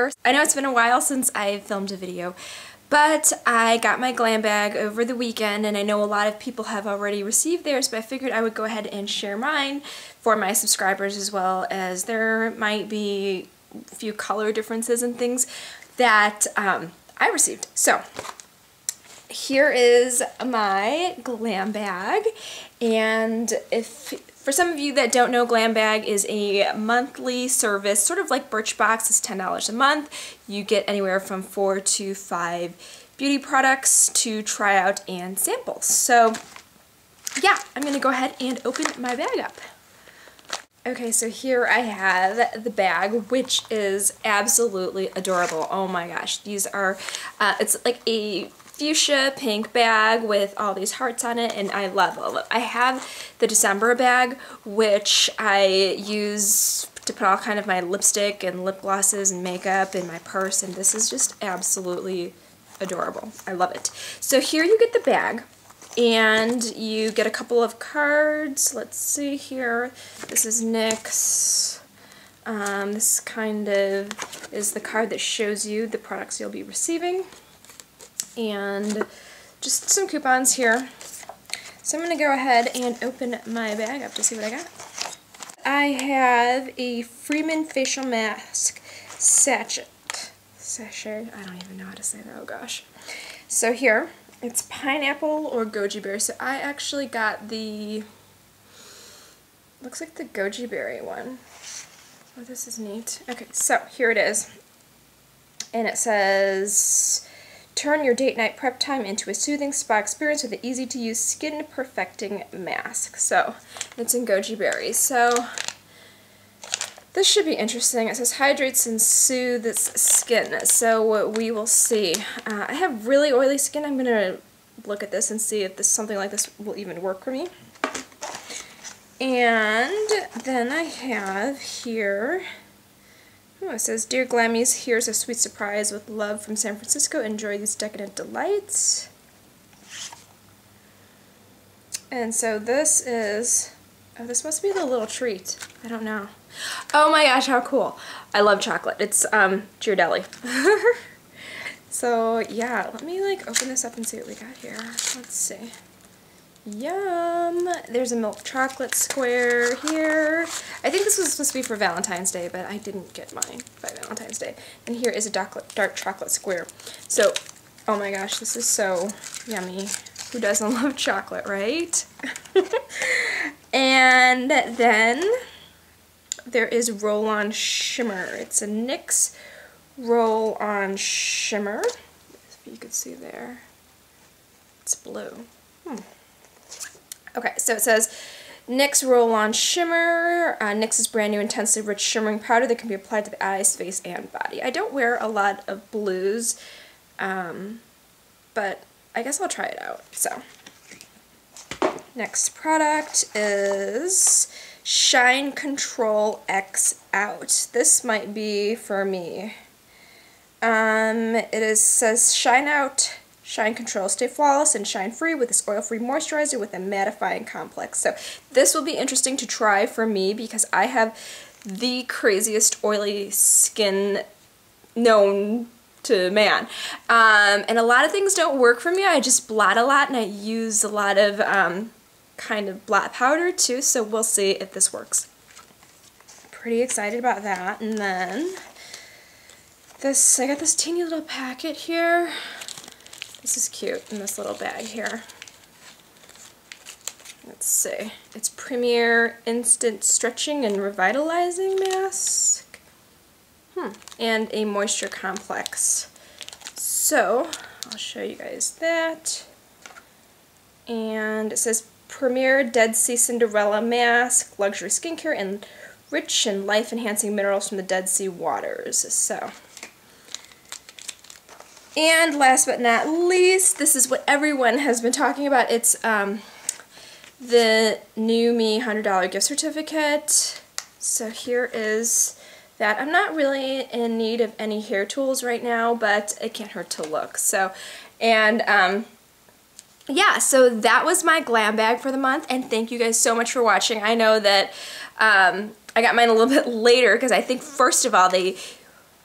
Hi there! I know it's been a while since I filmed a video, but I got my glam bag over the weekend and I know a lot of people have already received theirs, but I figured I would go ahead and share mine for my subscribers as well as there might be a few color differences and things that um, I received. So here is my glam bag and if for some of you that don't know, Glam Bag is a monthly service, sort of like Birchbox. It's $10 a month. You get anywhere from four to five beauty products to try out and sample. So yeah, I'm to go ahead and open my bag up. Okay, so here I have the bag, which is absolutely adorable. Oh my gosh, these are, uh, it's like a fuchsia pink bag with all these hearts on it and I love it. I have the December bag which I use to put all kind of my lipstick and lip glosses and makeup in my purse and this is just absolutely adorable. I love it. So here you get the bag and you get a couple of cards. Let's see here. This is NYX. Um, this kind of is the card that shows you the products you'll be receiving and just some coupons here. So I'm going to go ahead and open my bag up to see what I got. I have a Freeman facial mask sachet. Sachet? I don't even know how to say that. Oh gosh. So here, it's pineapple or goji berry. So I actually got the, looks like the goji berry one. Oh, this is neat. Okay, so here it is. And it says Turn your date night prep time into a soothing spa experience with an easy to use skin perfecting mask. So it's in goji berries. So this should be interesting. It says hydrates and soothes skin. So we will see. Uh, I have really oily skin. I'm going to look at this and see if this something like this will even work for me. And then I have here Oh, it says, Dear Glammies, here's a sweet surprise with love from San Francisco. Enjoy these decadent delights. And so this is, oh, this must be the little treat. I don't know. Oh my gosh, how cool. I love chocolate. It's um, Ghirardelli. so yeah, let me like open this up and see what we got here. Let's see. Yum! There's a milk chocolate square here. I think this was supposed to be for Valentine's Day, but I didn't get mine by Valentine's Day. And here is a dark, chocolate square. So, oh my gosh, this is so yummy. Who doesn't love chocolate, right? and then there is Roll-On Shimmer. It's a NYX Roll-On Shimmer. If you could see there. It's blue. Hmm. Okay, so it says NYX Roll-On Shimmer. Uh, NYX's brand new intensely rich shimmering powder that can be applied to the eyes, face, and body. I don't wear a lot of blues, um, but I guess I'll try it out. So, next product is Shine Control X Out. This might be for me. Um, it is says Shine Out Shine Control. Stay flawless and shine free with this oil-free moisturizer with a mattifying complex. So this will be interesting to try for me because I have the craziest oily skin known to man. Um, and a lot of things don't work for me. I just blot a lot and I use a lot of um, kind of blot powder too, so we'll see if this works. Pretty excited about that. And then this, I got this teeny little packet here. This is cute in this little bag here. Let's see. It's Premier Instant Stretching and Revitalizing Mask. Hmm. And a Moisture Complex. So, I'll show you guys that. And it says Premier Dead Sea Cinderella Mask, Luxury Skincare, and rich and life-enhancing minerals from the Dead Sea waters. So, and last but not least, this is what everyone has been talking about. It's um, the NuMe $100 gift certificate. So here is that. I'm not really in need of any hair tools right now, but it can't hurt to look. So, and um, yeah, so that was my glam bag for the month, and thank you guys so much for watching. I know that um, I got mine a little bit later because I think, first of all, they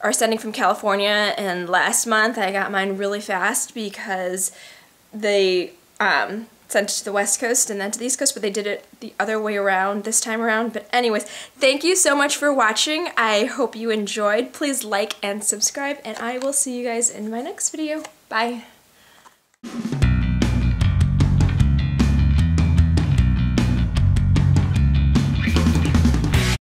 are sending from California and last month I got mine really fast because they um, sent it to the west coast and then to the east coast but they did it the other way around this time around. But anyways thank you so much for watching. I hope you enjoyed. Please like and subscribe and I will see you guys in my next video. Bye